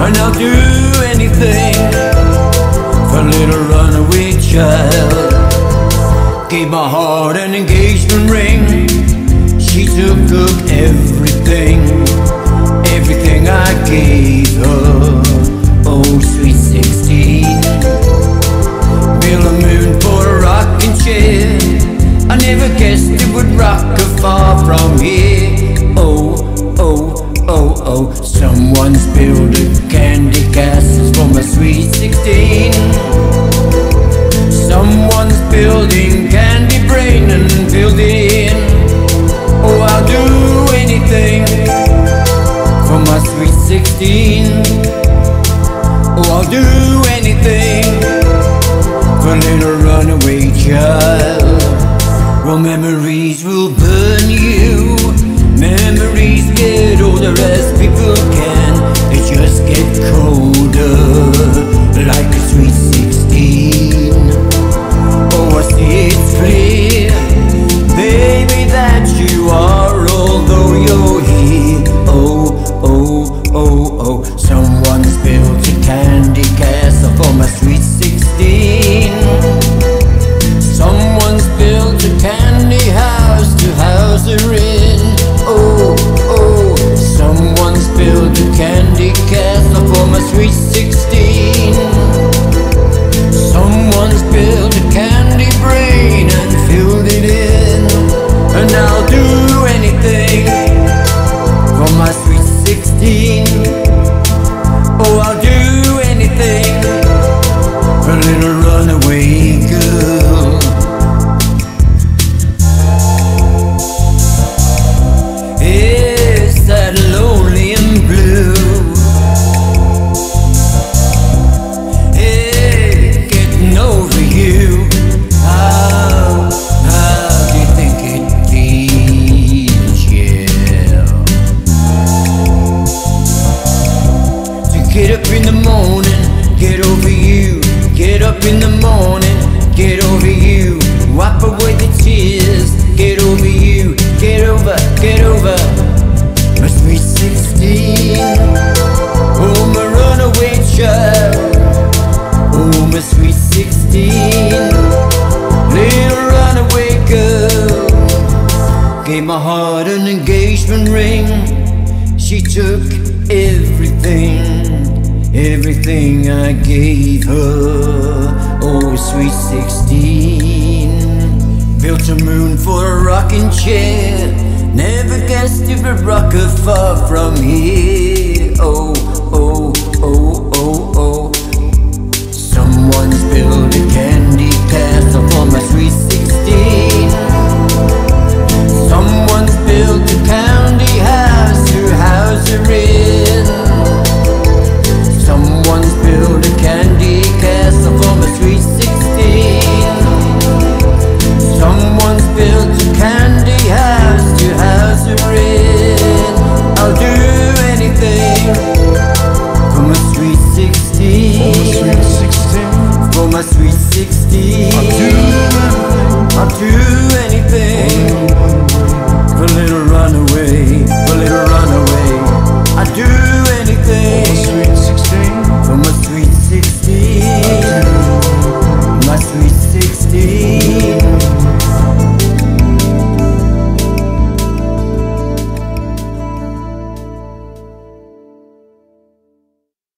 And I'll do anything for a little runaway child. Gave my heart an engagement ring. She took everything, everything I gave her. Built a moon for a rocking chair. I never guessed it would rock her far from here. Oh, oh, oh, oh. Someone's building candy castle for my sweet 16. Someone's building candy brain and it in. Oh, I'll do anything for my sweet 16. Oh, I'll do anything for a runaway child. Well, memories will burn you. Memories get older as up in the morning, get over you. Wipe away the tears, get over you. Get over, get over. My sweet 16. Oh, my runaway child. Oh, my sweet 16. Little runaway girl. Gave my heart an engagement ring. She took everything, everything I gave her. Oh, sweet 16. Built a moon for a rocking chair. Never guessed it would rock her far from here.